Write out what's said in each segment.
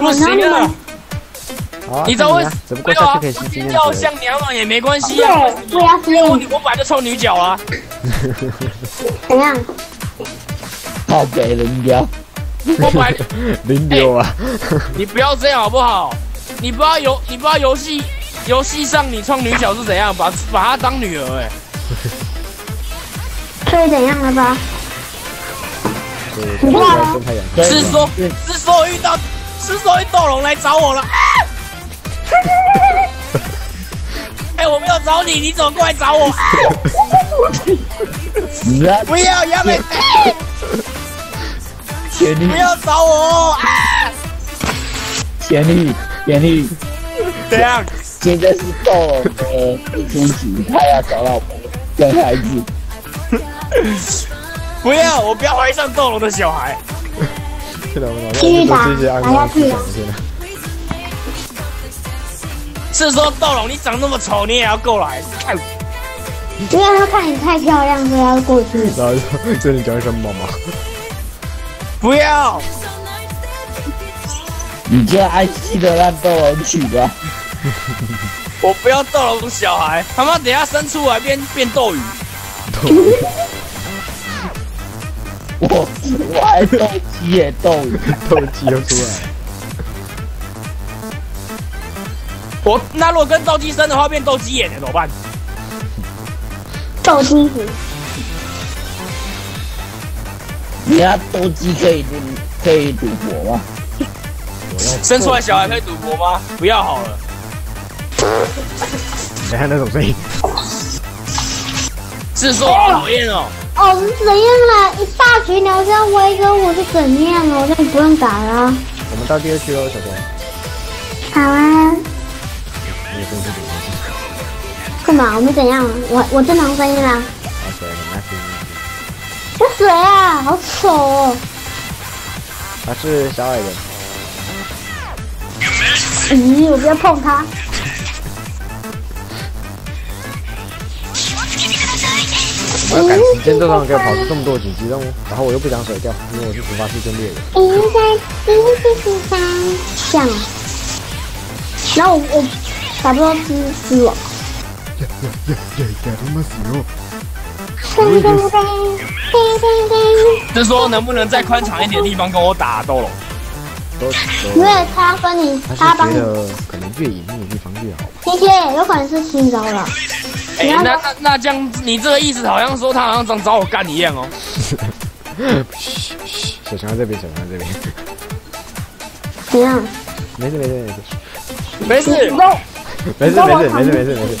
不行了你知道为看啊只不过下去。要像娘们也没关系因为我死，我本来就臭女角啊。怎样？靠北人家，我本来 零六啊，你不要这样好不好？你不知道游你不知道游戏游戏上你创女角是怎样，把把她当女儿哎、所以怎样了吧？对对对，你看啊跟太阳。是说是说遇到是说遇斗龙来找我了。啊哎、我没有找你，你怎么过来找我？啊，不要，亚美，潜力不要找我！啊力潜力，怎样？现在是斗龙的第三集，他要找老婆生孩子，不要，我不要怀上斗龙的小孩。继续打这些肮脏的思想，现在。是说斗龙，你长那么丑，你也要过来？看因为他看你太漂亮，所以要过去。然后就这你讲什么嘛？不要！你就安心的让斗龙娶吧。我不要斗龙小孩，他妈等下生出来变变斗鱼。我我还斗鸡也斗鱼，斗鸡又出来。我那如果跟斗鸡生的话，变斗鸡眼了怎么办？斗鸡子，你要斗鸡可以可以赌博吗？生出来小孩可以赌博吗？不要好了。等一下那种声音，是说好讨厌哦。哦，是怎样啦？一大群聊天威哥我是怎样哦？那你不用打了。我们到第二区喽，小哥。好啊，你也。干嘛？我们怎样？我我正常声音啦。这谁啊，好丑哦！他是小矮人，咦，我不要碰他。我要赶时间就让给我跑出这么多紧急任务，然后我又不想甩掉，因为我是突发事件猎人。一三一四三，这样。然后我我打不到蜘蛛网。呀呀呀呀呀！他妈死哦！噔噔噔噔噔噔。是说能不能再宽敞一点地方跟我打斗龙？因为，他跟你，他帮你，可能越隐秘的地方越好。谢谢，有可能是新招了。哎、那那那这样，你这个意思好像说他好像想找我干一样哦。嘘嘘，小强在这边，小强在这边。怎样？没事没事没事没事没事没事没事没事没事。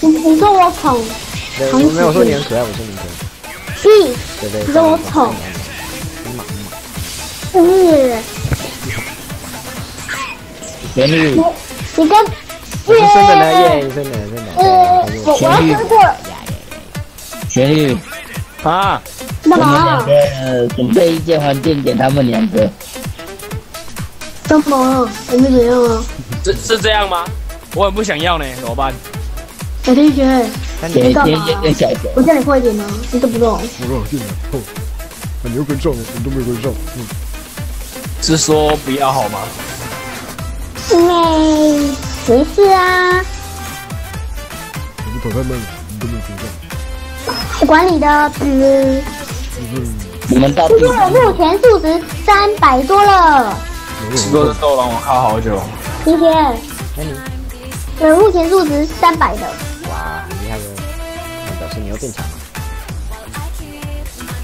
你你说我丑，没有没有说你很可爱，我说你很可爱。屁，对对。你说我丑你马你马。是，美女你你跟我是生的呢耶，生的生的。我要生过，潜力，啊，干嘛？准备一间房间给他们两个。干嘛？我们怎样啊？是是这样吗？我很不想要呢，怎么办？小天学，你干嘛，我叫你快一点呢，你都不动？不动进来，哦，你又跟上，你都没跟上，嗯，是说不要好吗？因为没事啊，我管理的，嗯，你们到底听说我目前数值三百多了，是说是斗龙，我靠好久。天天，那你我目前数值三百的，哇，很厉害的，那表示你要变强了。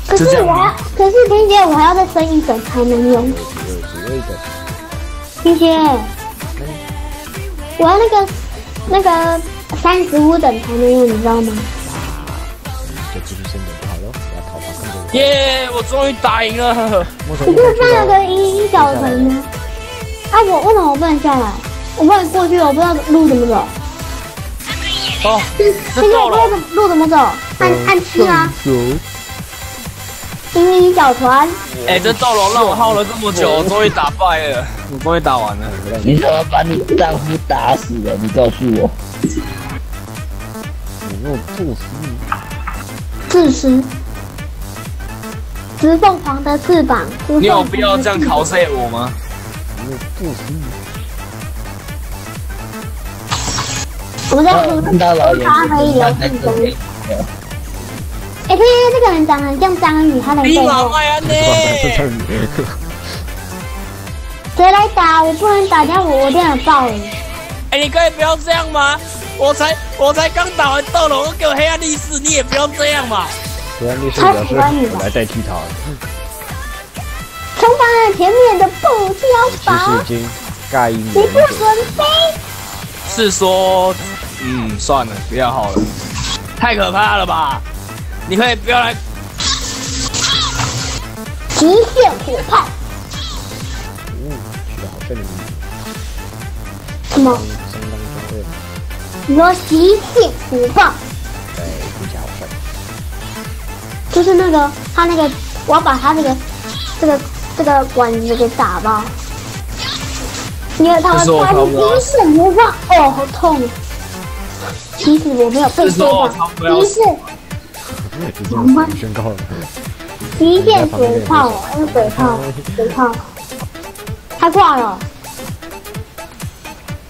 可是我还，可是天天我还要再升一等才能用，有有有一个，天天，我要那个那个三十五等才能用，你知道吗？就继续升等就好了，不要讨伐更多人。耶我终于打赢了，你这一开去到上了个一一小城吗？啊，我为什么我不能下来？我不能过去，我不知道路怎么走。哦，现在这够了路怎么路怎么走？按按七啊，走，一一小船。哎、这斗龙让我耗了这么久，我终于打败了，我终于打完了。你怎么把你丈夫打死了？你告诉我。你若不服，自私，直凤凰的翅膀。雌你有必要这样的翅膀 cos 我吗？你不思议。我们在喝咖啡聊竞争。哎，这个人长得像章鱼，他的你老背后麦安呢？是这样谁来打？我不能打，这样我我电脑爆了。哎，你可以不要这样吗？我才我才刚打完斗龙，给我黑暗力士，你也不要这样嘛！黑暗力士表示我来代替他了，冲翻了前面的不 tiêu 其实已，经盖一你不。准飞。是说，嗯，算了，不要好了，太可怕了吧？你可以不要来，极限火炮，嗯，取得好帅的名字，什么？你说极限火炮，对，听起来好帅。就是那个他那个，我要把他那个这个这个管子给打爆。因为他们这是我发差不多极限火炮，哦，好痛！其实我没有被这是我对差不多要到，极限已经有宣告了。极限水泡，那个水泡，水泡，他挂了。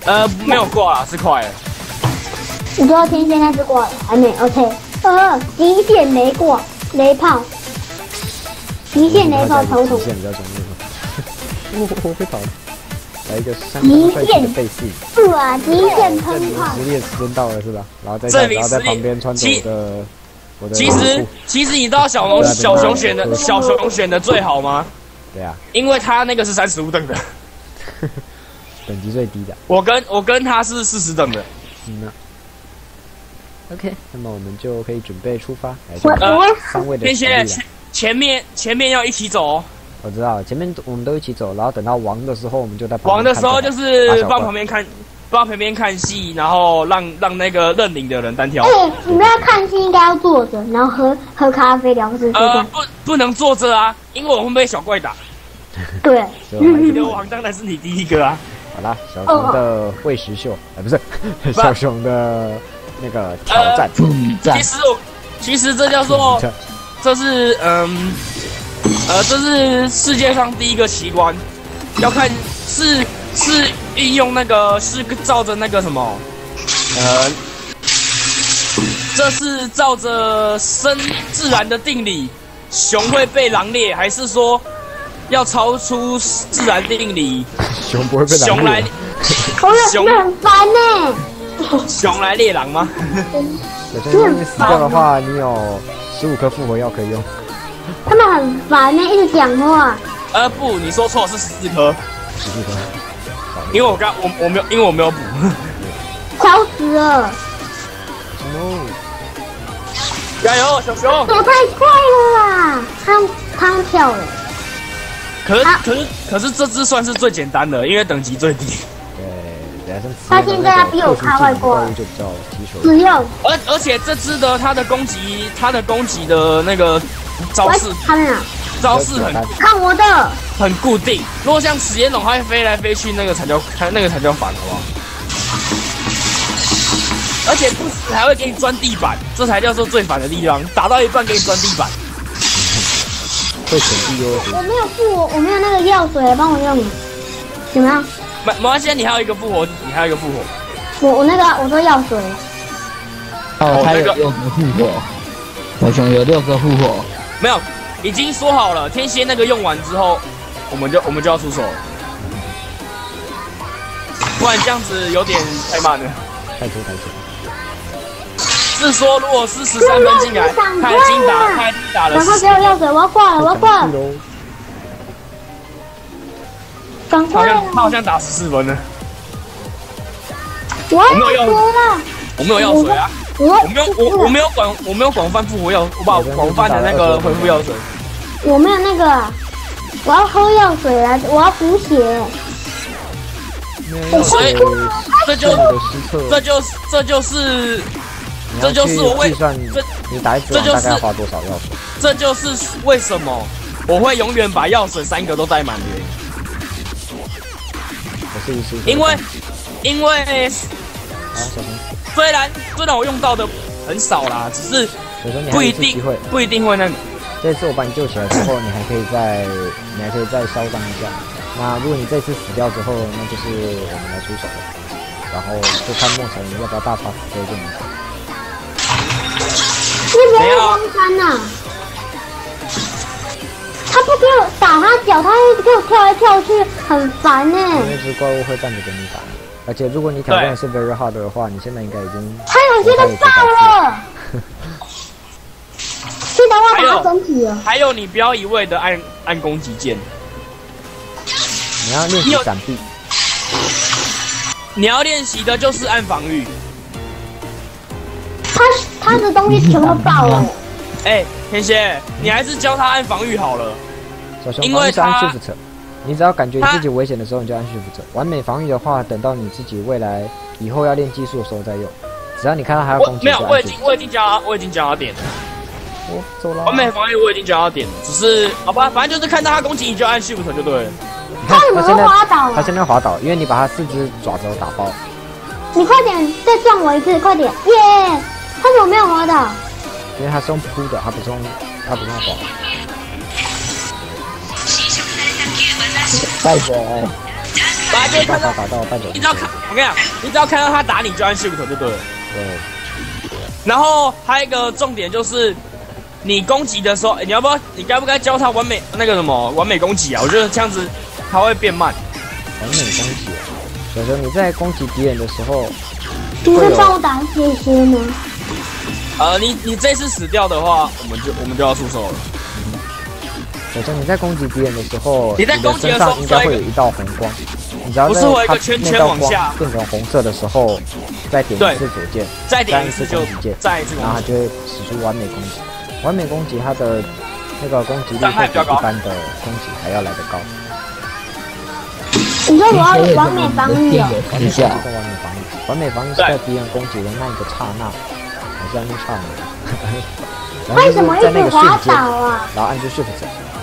呃，没有挂了，是快了。你知道天线那只过了还没？OK，呃，极限雷过雷炮，极限雷炮头头极，限比较专业吗？我我会跑。来一个相当帅气的背负。哇，极限喷炮实，力时间到了是吧？然后再然后在旁边穿着我其的我的其实其实你知道小龙小熊选的小熊选的最好吗？对啊，因为他那个是三十五等的，等级最低的。我跟我跟他是四十等的。嗯呐。OK，那么我们就可以准备出发，来前前面前面要一起走哦，我知道，前面我们都一起走，然后等到王的时候，我们就在旁王的时候就是打小怪放旁边看，帮旁边看戏，然后让让那个认领的人单挑。哎，你们要看戏应该要坐着，然后喝喝咖啡聊是这呃，不不能坐着啊，因为我会被小怪打。对，所以我们流亡 当然是你第一个啊。好啦，小熊的喂食秀，哎，不是 小熊的那个挑战，其实我其实这叫做这是嗯呃这是世界上第一个奇观，要看是是运用那个是照着那个什么？呃。这是照着生自然的定理，熊会被狼猎，还是说要超出自然定理，熊不会被熊来熊很烦呢。熊来猎狼吗？小熊如果你死掉的话，你有十五颗复活药可以用。他们很烦呢，一直讲话。呃不，你说错，是十四颗，十四颗，因为我刚我我没有，因为我没有补。吵死了，no，加油，小熊！走太快了啦！他他跳了，可是啊可是可是这只算是最简单的，因为等级最低。他现在比我开外挂就比较提手。只有而而且这只的它的攻击，它的攻击的那个招式他们啊，招式很看我的，很固定。如果像史炎龙，它会飞来飞去，那个才叫它那个才叫烦，好不好？而且不死还会给你钻地板，这才叫做最烦的地方。打到一半给你钻地板，会选地优我没有布我，我没有那个药水，帮我用，有没有？没没关系，你还有一个复活，你还有一个复活。我我那个我说药水，哦，他有六个复活，我熊有六个复活，没有，已经说好了，天蝎那个用完之后，我们就我们就要出手了，不然这样子有点太慢了。太多太多。是说，如果是十三分进来，他已经打，他已经打了然后十给我药水，我要挂了，我要挂了，赶他好快像他好，像打十四分了。我没有药水了，我没有药水啊，我我没有我我没有广我没有广泛复活药，我把广泛的那个恢复药水。我没有那个啊，我要喝药水啊，我要补血，所以这就这就是这就是这就是我为这你打一局这就是王大概花多少药水。这就是为什么我会永远把药水三个都带满的原因。我试一试。因为因为啊，小熊，虽然虽然我用到的很少啦，只是小熊你还不一定会。不一定会那个。这次我把你救起来之后，你还可以再你还可以再嚣张一下。那如果你这次死掉之后，那就是我们来出手了。然后就看莫尘要不要大发慈悲这一手。你不！他不给我打他脚，他一直给我跳来跳去，很烦呢、那只怪物会站着给你打，而且如果你挑战的是 very hard 的话，你现在应该已经他有些都爆了。现在我要打他整体了。还有你不要一味的按按攻击键，你要练习闪避。你要练习的就是按防御。他他的东西全部都爆了。哎、天蝎，你还是教他按防御好了。小熊因为防御是按 shift，你只要感觉你自己危险的时候，你就按 shift。完美防御的话，等到你自己未来以后要练技术的时候再用。只要你看到他要攻击，没有，我已经我已经教他，我已经教他点了。哦，走了。完美防御我已经教他点了，只是好吧，反正就是看到他攻击你就按 shift 就对了。你看他怎么会他现在滑倒啊他现在滑倒，因为你把他四只爪子都打爆。你快点再撞我一次，快点！耶！他怎么没有滑倒？因为他是用扑的，他不是用他不是用滑。带着哎，反正就是看到，打到半走你只要看，我跟你讲，你只要看到他打你就按 shift 就对了。对，然后还有一个重点就是，你攻击的时候，哎你要不要？你该不该教他完美那个什么完美攻击啊？我觉得这样子他会变慢。完美攻击。小熊你在攻击敌人的时候，你会帮我打这些吗？呃，你你这次死掉的话，我们就我们就要出手了。小熊你在攻击敌人的时候，你在的攻击的时候身上应该会有一道红光。你只要在不是会有一个它圈圈那道光往下变成红色的时候，再点一次左键，再再一次点一次就攻击键，再一次。然后它就会使出完美攻击。完美攻击它的那个攻击力会比一般的攻击还要来得高。你说我要完美防御哦。完美攻击一下跟完美防御，完美防御是在敌人攻击的那一个刹那，还是要那刹那？然后为什么一直那个瞬间，滑倒啊？然后按住 shift，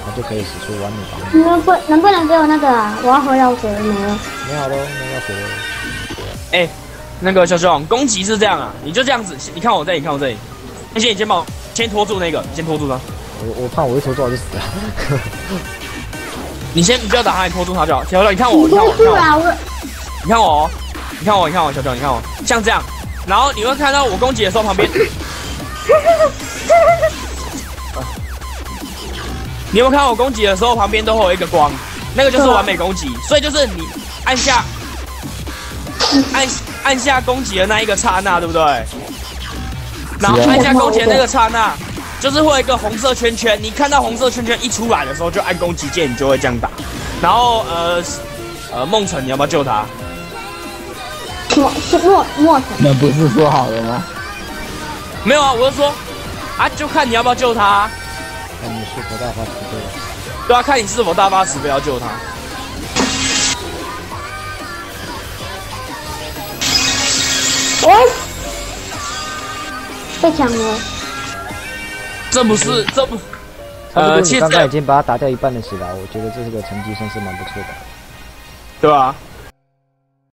它就可以使出完美防御。你们不能不能给我那个啊？我要喝药水没了。没有喽，没药水了。哎、那个小熊，攻击是这样啊，你就这样子，你看我这里，你看我这里。那些你先帮我先拖住那个，你先拖住他。我我怕我一拖住他就死了。你先，你不要打他，你拖住他就好。小熊，你看我，你你看我，你看我，你看我哦，你看我，你看我，小熊，你看我，像这样。然后你会看到我攻击的时候旁边，你有没有看到我攻击的时候旁边都会有一个光，那个就是完美攻击。所以就是你按下按按下攻击的那一个刹那，对不对？然后按下攻击的那个刹那，就是会有一个红色圈圈。你看到红色圈圈一出来的时候，就按攻击键，你就会这样打。然后呃呃，梦辰，你要不要救他？莫是莫莫辰，那不是说好了吗？没有啊，我是说啊，就看你要不要救他啊、那你是否大发慈悲了。对啊，看你是否大发慈悲要救他。哦被抢了。这不是这不，呃，其实你刚刚已经把他打掉一半的血了，我觉得这是个成绩算是蛮不错的。对吧、啊？